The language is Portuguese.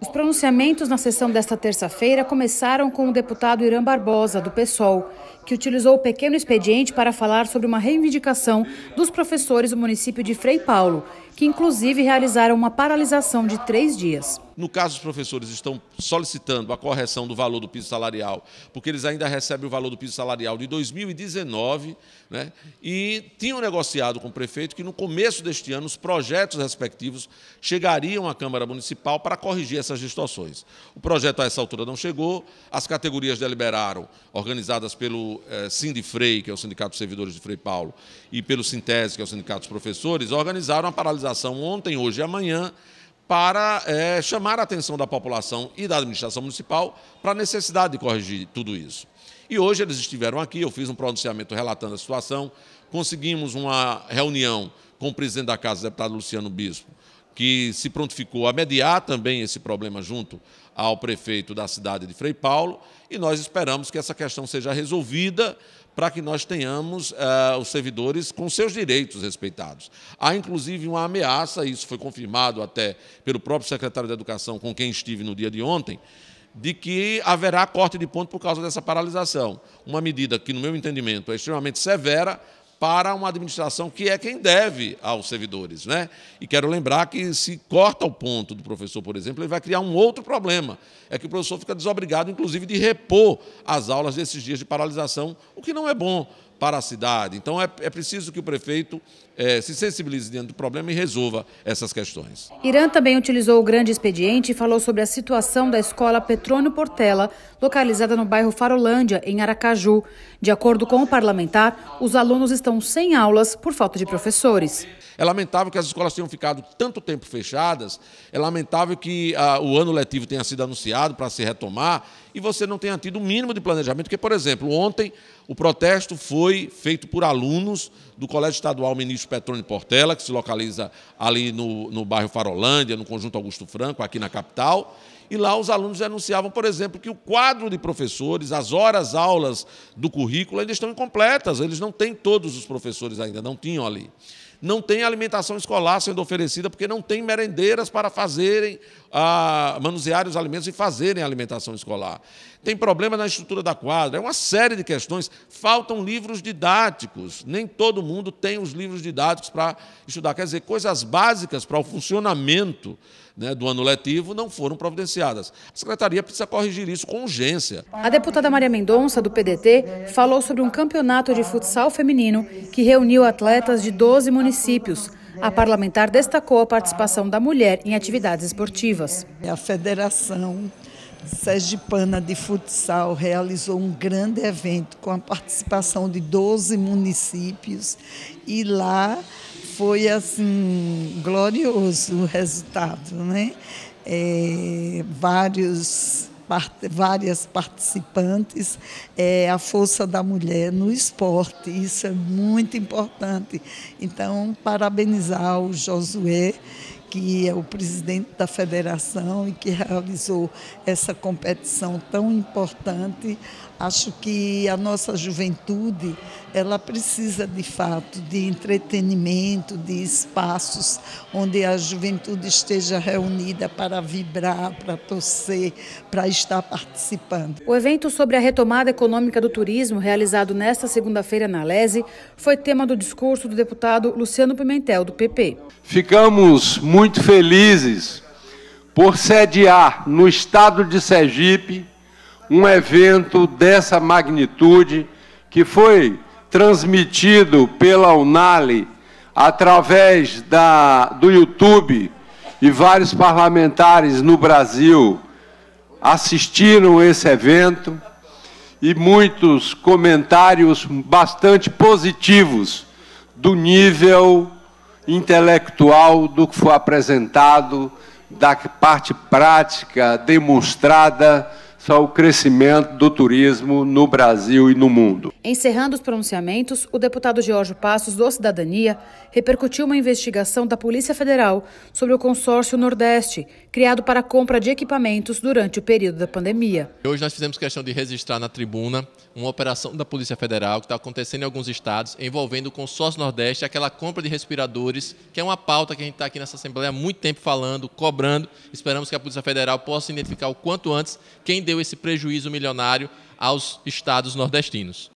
Os pronunciamentos na sessão desta terça-feira começaram com o deputado Irã Barbosa, do PSOL, que utilizou o pequeno expediente para falar sobre uma reivindicação dos professores do município de Frei Paulo, que inclusive realizaram uma paralisação de três dias. No caso, os professores estão solicitando a correção do valor do piso salarial, porque eles ainda recebem o valor do piso salarial de 2019, né? e tinham negociado com o prefeito que no começo deste ano os projetos respectivos chegariam à Câmara Municipal para corrigir essas distorções. O projeto a essa altura não chegou, as categorias deliberaram, organizadas pelo eh, Sindifrei, que é o Sindicato dos Servidores de Frei Paulo, e pelo Sintese, que é o Sindicato dos Professores, organizaram a paralisação ontem, hoje e amanhã, para é, chamar a atenção da população e da administração municipal para a necessidade de corrigir tudo isso. E hoje eles estiveram aqui, eu fiz um pronunciamento relatando a situação, conseguimos uma reunião com o presidente da Casa, o deputado Luciano Bispo, que se prontificou a mediar também esse problema junto ao prefeito da cidade de Frei Paulo, e nós esperamos que essa questão seja resolvida para que nós tenhamos uh, os servidores com seus direitos respeitados. Há, inclusive, uma ameaça, isso foi confirmado até pelo próprio secretário de Educação, com quem estive no dia de ontem, de que haverá corte de ponto por causa dessa paralisação. Uma medida que, no meu entendimento, é extremamente severa, para uma administração que é quem deve aos servidores. Né? E quero lembrar que, se corta o ponto do professor, por exemplo, ele vai criar um outro problema. É que o professor fica desobrigado, inclusive, de repor as aulas desses dias de paralisação, o que não é bom para a cidade. Então, é, é preciso que o prefeito é, se sensibilize diante do problema e resolva essas questões. Irã também utilizou o grande expediente e falou sobre a situação da escola Petrônio Portela, localizada no bairro Farolândia, em Aracaju. De acordo com o parlamentar, os alunos estão sem aulas por falta de professores. É lamentável que as escolas tenham ficado tanto tempo fechadas, é lamentável que ah, o ano letivo tenha sido anunciado para se retomar e você não tenha tido o mínimo de planejamento, porque, por exemplo, ontem o protesto foi feito por alunos do Colégio Estadual Ministro Petrônio Portela, que se localiza ali no, no bairro Farolândia, no Conjunto Augusto Franco, aqui na capital, e lá os alunos anunciavam, por exemplo, que o quadro de professores, as horas aulas do currículo ainda estão incompletas, eles não têm todos os professores ainda, não tinham ali não tem alimentação escolar sendo oferecida porque não tem merendeiras para fazerem, ah, manusear os alimentos e fazerem alimentação escolar. Tem problema na estrutura da quadra, é uma série de questões. Faltam livros didáticos, nem todo mundo tem os livros didáticos para estudar. Quer dizer, coisas básicas para o funcionamento né, do ano letivo não foram providenciadas. A Secretaria precisa corrigir isso com urgência. A deputada Maria Mendonça, do PDT, falou sobre um campeonato de futsal feminino que reuniu atletas de 12 municípios. A parlamentar destacou a participação da mulher em atividades esportivas. A Federação Sergipana de Futsal realizou um grande evento com a participação de 12 municípios e lá foi assim glorioso o resultado, né? É, vários várias participantes, é, a força da mulher no esporte, isso é muito importante. Então, parabenizar o Josué, que é o presidente da federação e que realizou essa competição tão importante. Acho que a nossa juventude, ela precisa de fato de entretenimento, de espaços onde a juventude esteja reunida para vibrar, para torcer, para estar participando. O evento sobre a retomada econômica do turismo, realizado nesta segunda-feira na Lese, foi tema do discurso do deputado Luciano Pimentel, do PP. Ficamos muito felizes por sediar no estado de Sergipe um evento dessa magnitude que foi transmitido pela Unali através da, do YouTube e vários parlamentares no Brasil assistiram esse evento e muitos comentários bastante positivos do nível intelectual do que foi apresentado, da parte prática demonstrada ao crescimento do turismo no Brasil e no mundo. Encerrando os pronunciamentos, o deputado Jorge Passos, do Cidadania, repercutiu uma investigação da Polícia Federal sobre o consórcio Nordeste, criado para a compra de equipamentos durante o período da pandemia. Hoje nós fizemos questão de registrar na tribuna uma operação da Polícia Federal que está acontecendo em alguns estados, envolvendo o consórcio Nordeste, aquela compra de respiradores, que é uma pauta que a gente está aqui nessa Assembleia há muito tempo falando, cobrando. Esperamos que a Polícia Federal possa identificar o quanto antes quem deu esse prejuízo milionário aos estados nordestinos.